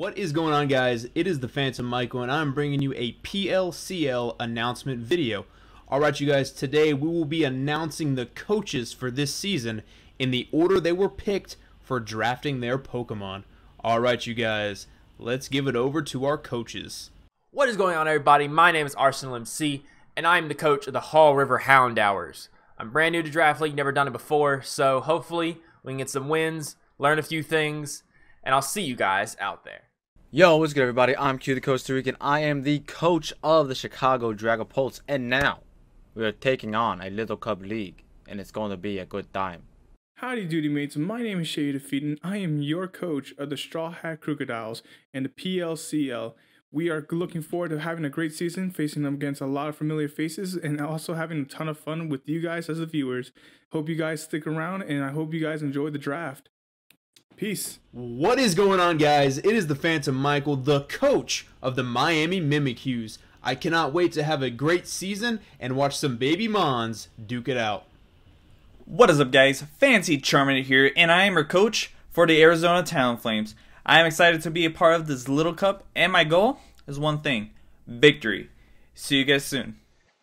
What is going on guys? It is the Phantom Michael and I'm bringing you a PLCL announcement video. Alright you guys, today we will be announcing the coaches for this season in the order they were picked for drafting their Pokemon. Alright you guys, let's give it over to our coaches. What is going on everybody? My name is Arsenal MC and I'm the coach of the Fall River Houndours. I'm brand new to Draft League, never done it before, so hopefully we can get some wins, learn a few things, and I'll see you guys out there. Yo, what's good, everybody? I'm Q, the Costa Rican. I am the coach of the Chicago Dragapults, and now we are taking on a Little Cup League, and it's going to be a good time. Howdy doody mates, my name is Shay Defeat and I am your coach of the Straw Hat Crocodiles and the PLCL. We are looking forward to having a great season, facing them against a lot of familiar faces, and also having a ton of fun with you guys as the viewers. Hope you guys stick around, and I hope you guys enjoy the draft. Peace. What is going on, guys? It is the Phantom Michael, the coach of the Miami Mimikyus. I cannot wait to have a great season and watch some baby Mons duke it out. What is up, guys? Fancy Charmander here, and I am your coach for the Arizona Town Flames. I am excited to be a part of this little cup, and my goal is one thing victory. See you guys soon.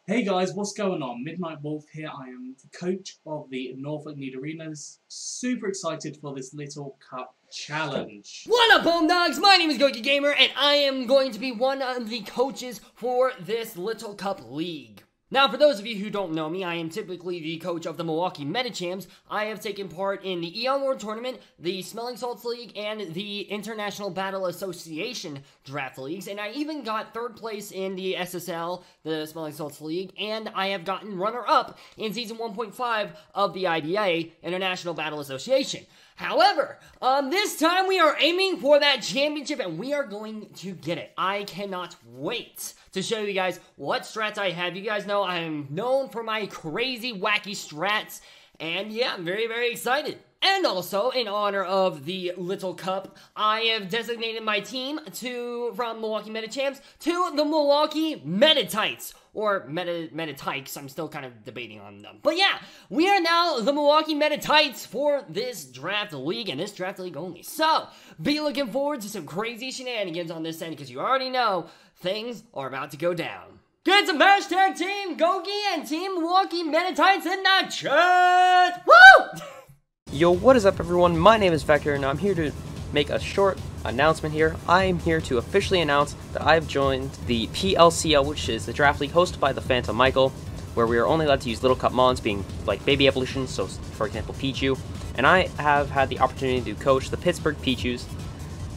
Hey guys, what's going on? Midnight Wolf here. I am the coach of the Norfolk Nidorinos. Super excited for this Little Cup challenge. What up, Home Dogs? My name is Gokey Gamer, and I am going to be one of the coaches for this Little Cup League. Now, for those of you who don't know me, I am typically the coach of the Milwaukee Medichams. I have taken part in the Eon World Tournament, the Smelling Salts League, and the International Battle Association Draft Leagues, and I even got third place in the SSL, the Smelling Salts League, and I have gotten runner-up in Season 1.5 of the IBA, International Battle Association. However, um, this time we are aiming for that championship and we are going to get it. I cannot wait to show you guys what strats I have. You guys know I am known for my crazy, wacky strats. And yeah, I'm very, very excited. And also, in honor of the Little Cup, I have designated my team to from Milwaukee Medichams to the Milwaukee Meditites or Meta Metatykes. I'm still kind of debating on them. But yeah, we are now the Milwaukee Meditites for this draft league and this draft league only. So be looking forward to some crazy shenanigans on this end because you already know things are about to go down. Get some hashtag Team Gokey and Team Milwaukee Meditites in the chat! Woo! Yo, what is up everyone? My name is Vector and I'm here to make a short announcement here. I am here to officially announce that I've joined the PLCL, which is the draft league hosted by the Phantom Michael, where we are only allowed to use little cup mons being like baby evolutions, so for example Pichu, and I have had the opportunity to coach the Pittsburgh Pichus.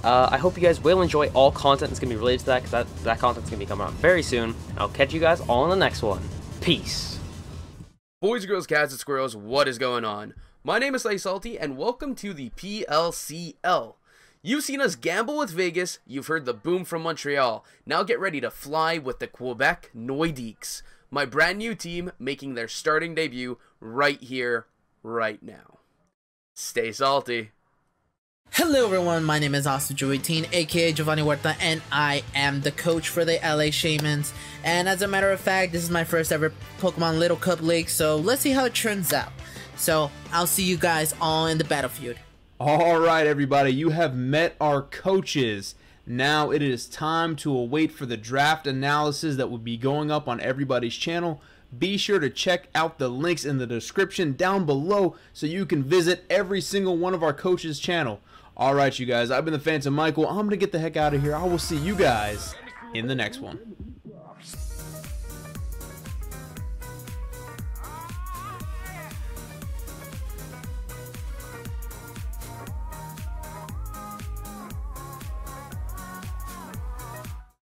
Uh, I hope you guys will enjoy all content that's going to be related to that, because that, that content's going to be coming out very soon. I'll catch you guys all in the next one. Peace. Boys, girls, cats, and squirrels, what is going on? My name is Salty, and welcome to the PLCL. You've seen us gamble with Vegas, you've heard the boom from Montreal. Now get ready to fly with the Quebec Nordiques, my brand new team making their starting debut right here, right now. Stay salty. Hello everyone, my name is Asu18, aka Giovanni Huerta, and I am the coach for the LA Shamans. And as a matter of fact, this is my first ever Pokemon Little Cup League, so let's see how it turns out. So, I'll see you guys all in the battlefield. Alright everybody, you have met our coaches. Now it is time to await for the draft analysis that will be going up on everybody's channel. Be sure to check out the links in the description down below so you can visit every single one of our coaches' channel. Alright you guys, I've been the Phantom Michael. I'm going to get the heck out of here. I will see you guys in the next one.